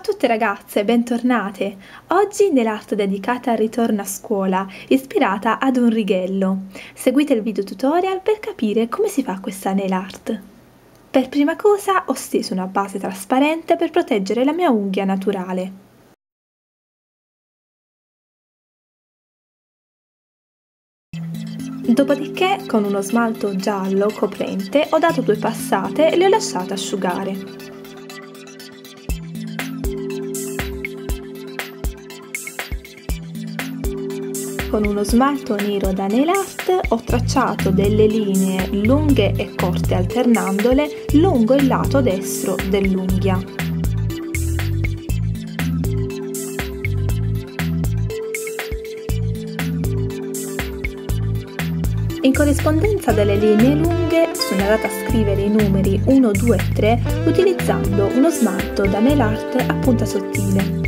tutte ragazze, bentornate! Oggi nell'art dedicata al ritorno a scuola, ispirata ad un righello. Seguite il video tutorial per capire come si fa questa nail art. Per prima cosa ho steso una base trasparente per proteggere la mia unghia naturale. Dopodiché con uno smalto giallo coprente ho dato due passate e le ho lasciate asciugare. Con uno smalto nero da nail art ho tracciato delle linee lunghe e corte alternandole lungo il lato destro dell'unghia. In corrispondenza delle linee lunghe sono andata a scrivere i numeri 1, 2 e 3 utilizzando uno smalto da nail art a punta sottile.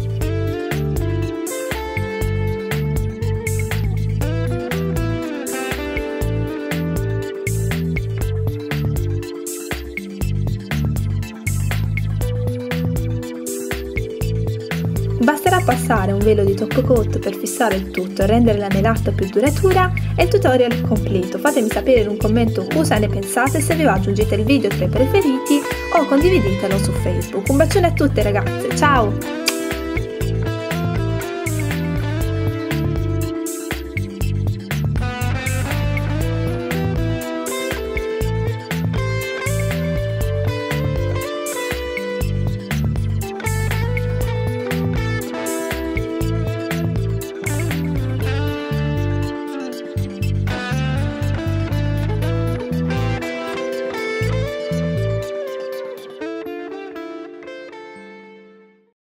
Basterà passare un velo di top coat per fissare il tutto e rendere la art più duratura e il tutorial completo. Fatemi sapere in un commento cosa ne pensate, se vi aggiungete il video tra i preferiti o condividetelo su Facebook. Un bacione a tutte ragazze, ciao!